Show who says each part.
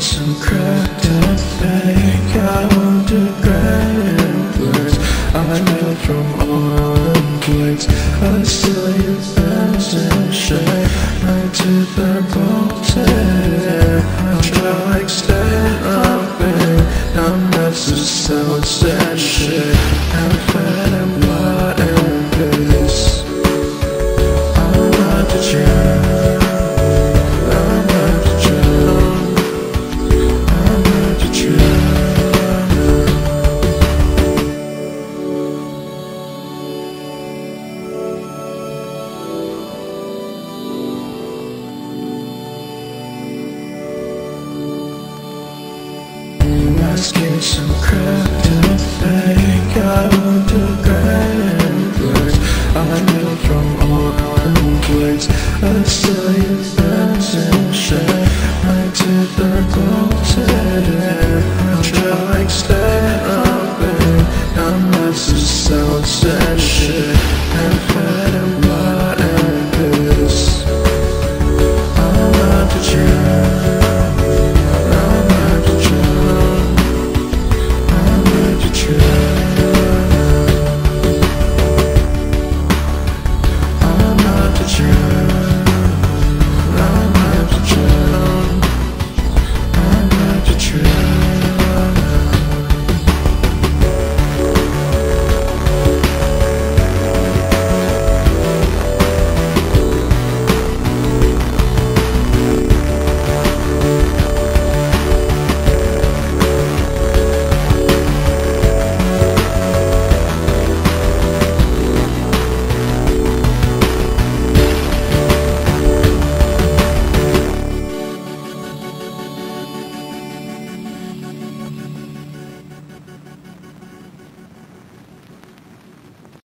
Speaker 1: some crack to fake I to granules I made from oil and plates I still use fence and shake My teeth are bolted I'm like stand up I'm not so sad shit let's get some craft to think I want to grand words I know from all our words I saw you dance and shine Right to the golden air. I'm trying to stay up and I'm not so sad shit true.